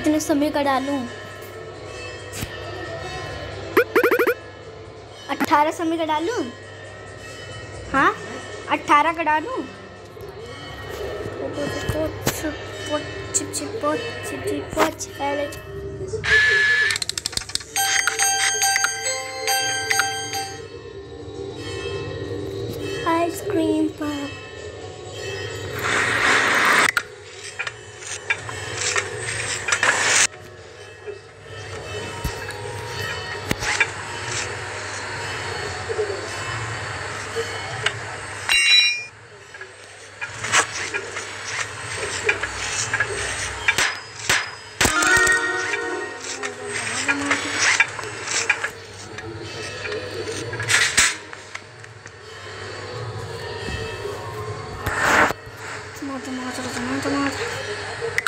कितने समय का डालूं? अट्ठारह समय का डालूं? हाँ? अट्ठारह का डालूं? 待って待って待って待って待って